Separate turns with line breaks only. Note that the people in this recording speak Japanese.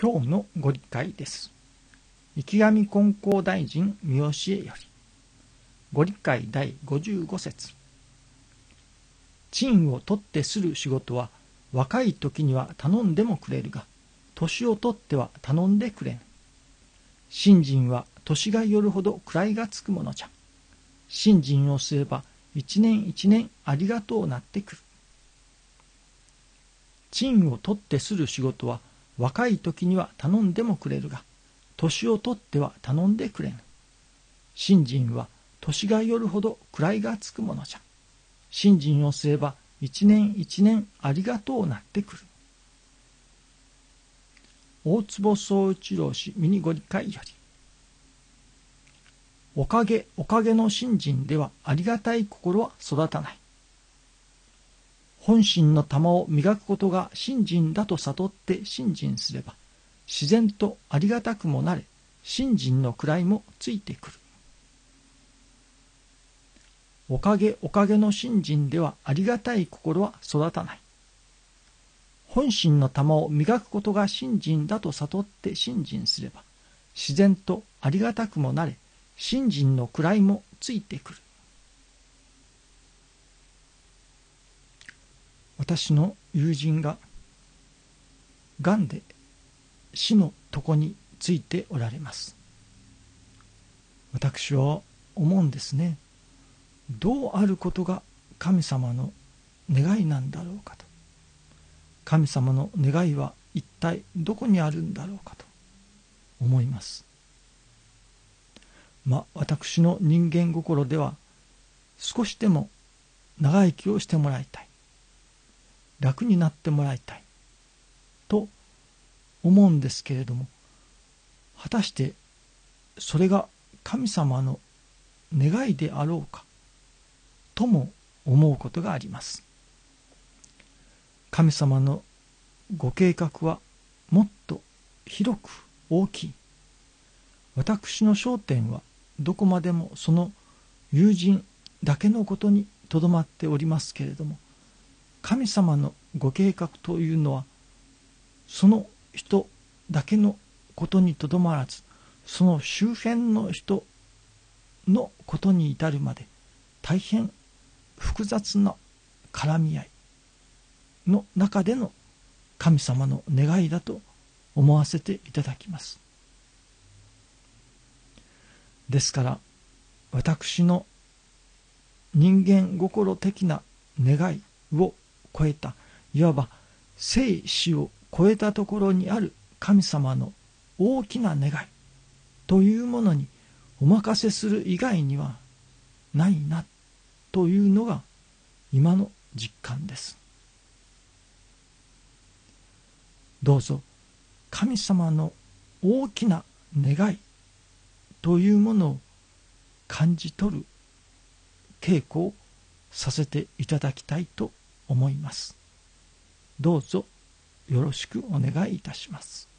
今日のご理解です。池上金光大臣三好へより。ご理解第55節賃を取ってする仕事は若い時には頼んでもくれるが、年を取っては頼んでくれぬ。信心は年がよるほど位がつくものじゃ。信心をすれば一年一年ありがとうなってくる。賃を取ってする仕事は若い時には頼んでもくれるが、年を取っては頼んでくれぬ。信心は年がよるほど位がつくものじゃ。信心をすれば一年一年ありがとうなってくる。大坪総一郎氏ミニご理解より。おかげおかげの信心ではありがたい心は育たない。本心の玉を磨くことが信心だと悟って信心すれば、自然とありがたくもなれ、信心の位もついてくる。おかげおかげの信心ではありがたい心は育たない。本心の玉を磨くことが信心だと悟って信心すれば、自然とありがたくもなれ、信心の位もついてくる。私の友人ががんで死の床についておられます。私は思うんですね。どうあることが神様の願いなんだろうかと。神様の願いは一体どこにあるんだろうかと思います。まあ私の人間心では少しでも長生きをしてもらいたい。楽になってもらいたい。と思うんですけれども、果たしてそれが神様の願いであろうか。とも思うことがあります。神様のご計画はもっと広く大きい。私の焦点はどこまでもその友人だけのことにとどまっておりますけれども神様のご計画というのはその人だけのことにとどまらずその周辺の人のことに至るまで大変複雑な絡み合いの中での神様の願いだと思わせていただきます。ですから私の人間心的な願いを超えたいわば生死を超えたところにある神様の大きな願いというものにお任せする以外にはないなというのが今の実感です。どうぞ神様の大きな願いというものを感じ取る稽古をさせていただきたいと思います。どうぞよろしくお願いいたします。